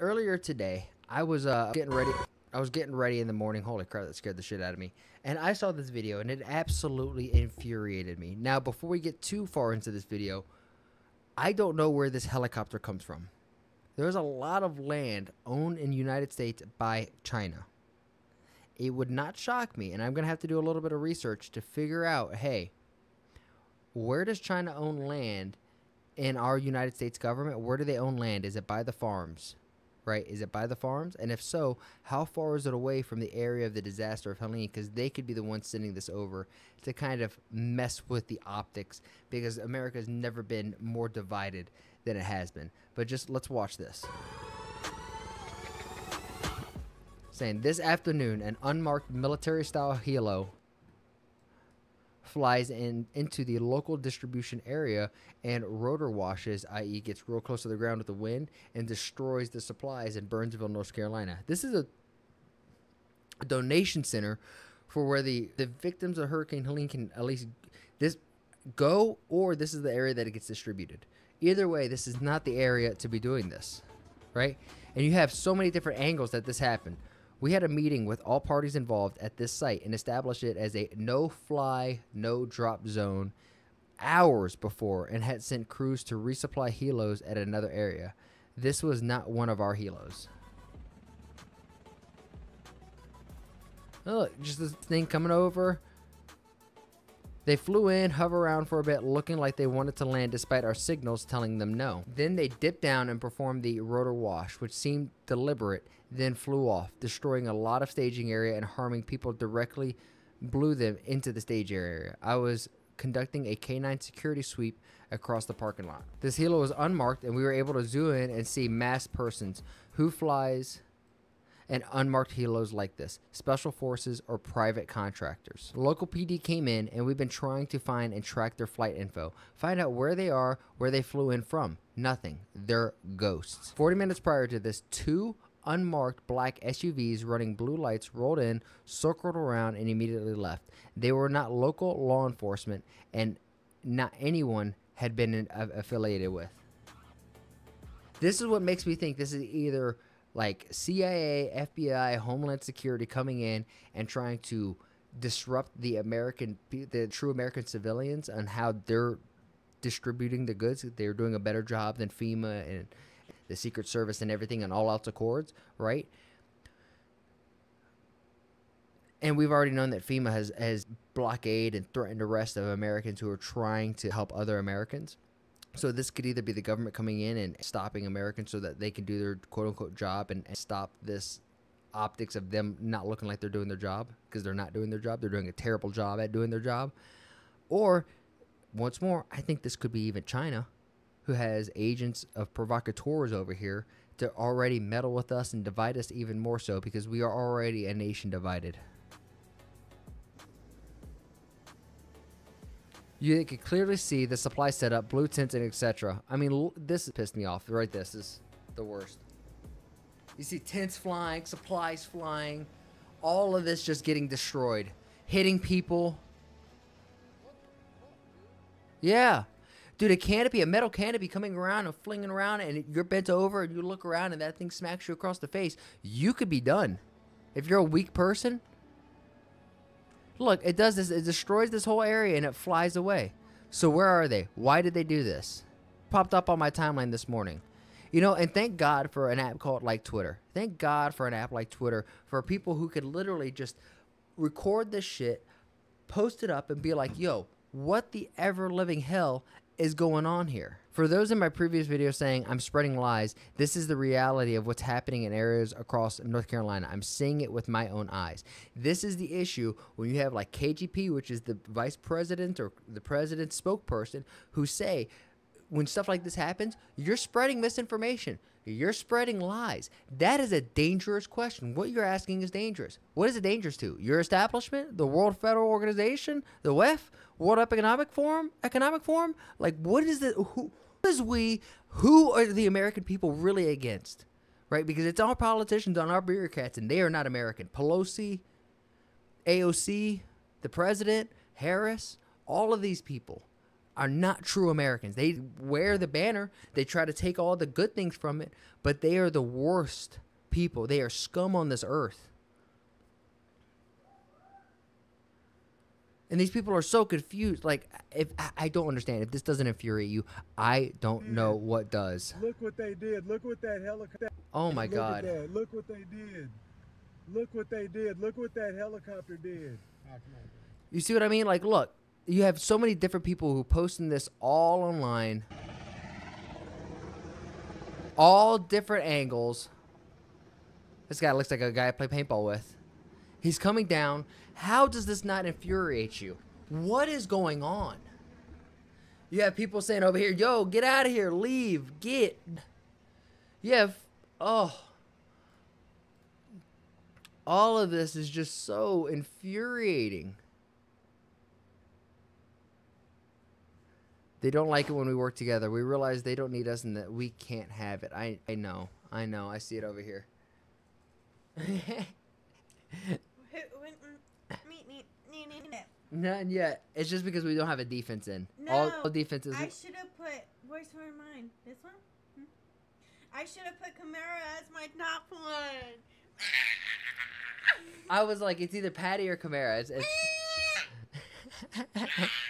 earlier today, I was uh, getting ready. I was getting ready in the morning. Holy crap, that scared the shit out of me. And I saw this video, and it absolutely infuriated me. Now, before we get too far into this video, I don't know where this helicopter comes from. There's a lot of land owned in the United States by China. It would not shock me, and I'm going to have to do a little bit of research to figure out hey, where does China own land in our United States government? Where do they own land? Is it by the farms? Right? Is it by the farms? And if so, how far is it away from the area of the disaster of Helene? Because they could be the ones sending this over to kind of mess with the optics because America has never been more divided than it has been. But just let's watch this. Saying this afternoon, an unmarked military style helo flies in into the local distribution area and rotor washes, i.e., gets real close to the ground with the wind and destroys the supplies in Burnsville, North Carolina. This is a, donation center for where the, the victims of Hurricane Helene can at least this go, or this is the area that it gets distributed. Either way, this is not the area to be doing this, right? And you have so many different angles that this happened. We had a meeting with all parties involved at this site and established it as a no fly, no drop zone hours before and had sent crews to resupply helos at another area. This was not one of our helos. Oh, look, just this thing coming over. They flew in, hover around for a bit, looking like they wanted to land despite our signals telling them no. Then they dipped down and performed the rotor wash, which seemed deliberate, then flew off, destroying a lot of staging area and harming people directly blew them into the stage area. I was conducting a K9 security sweep across the parking lot. This helo was unmarked and we were able to zoom in and see masked persons. Who flies and unmarked helos like this, special forces or private contractors. Local PD came in and we've been trying to find and track their flight info, find out where they are, where they flew in from. Nothing. They're ghosts. 40 minutes prior to this, two unmarked black SUVs running blue lights rolled in, circled around, and immediately left. They were not local law enforcement, and not anyone had been in, uh, affiliated with. This is what makes me think this is either like CIA, FBI, Homeland Security coming in and trying to disrupt the American, the true American civilians and how they're distributing the goods. They're doing a better job than FEMA and the Secret Service and everything and all else accords, right? And we've already known that FEMA has, has blockade and threatened arrest of Americans who are trying to help other Americans. So this could either be the government coming in and stopping Americans so that they can do their quote unquote job and, and stop this optics of them not looking like they're doing their job because they're not doing their job. They're doing a terrible job at doing their job. Or once more, I think this could be even China who has agents of provocateurs over here to already meddle with us and divide us even more so because we are already a nation divided. You can clearly see the supply setup, blue tints, and etc. I mean, this pissed me off. Right, this is the worst. You see tents flying, supplies flying, all of this just getting destroyed, hitting people. Yeah. Dude, a canopy, a metal canopy coming around and flinging around, and you're bent over and you look around and that thing smacks you across the face. You could be done. If you're a weak person, Look, it does this. It destroys this whole area and it flies away. So where are they? Why did they do this? Popped up on my timeline this morning. You know, and thank God for an app called like Twitter. Thank God for an app like Twitter for people who could literally just record this shit, post it up, and be like, yo, what the ever living hell is going on here? For those in my previous video saying I'm spreading lies, this is the reality of what's happening in areas across North Carolina. I'm seeing it with my own eyes. This is the issue when you have like KJP, which is the vice president or the president's spokesperson, who say when stuff like this happens, you're spreading misinformation. You're spreading lies. That is a dangerous question. What you're asking is dangerous. What is it dangerous to? Your establishment, the World Federal Organization, the WEF, World Economic Forum, Economic Forum? Like, what is the who? Is we? Who are the American people really against? Right? Because it's our politicians on our bureaucrats, and they are not American. Pelosi, AOC, the president, Harris, all of these people are not true Americans. They wear the banner, they try to take all the good things from it, but they are the worst people. They are scum on this earth. And these people are so confused. Like, if I- I don't understand, if this doesn't infuriate you, I don't mm. know what does. Look what they did. Look what that helicopter. Oh my Look at God. that. Look what they did. Look what they did. Look what that helicopter did. Ah, come on. You see what I mean? Like, look, you have so many different people who posting this all online, all different angles. This guy looks like a guy I play paintball with. He's coming down. How does this not infuriate you? What is going on? You have people saying over here, yo, get out of here, leave, get. You have, oh. All of this is just so infuriating. They don't like it when we work together. We realize they don't need us and that we can't have it. I, I know. I know. I see it over here. Not yet. It's just because we don't have a defense in. All, No, all defenses. I should have put. Where's where mine? This one? Hmm? I should have put Kamara as my top one. I was like, it's either Patty or Kamara. It's, it's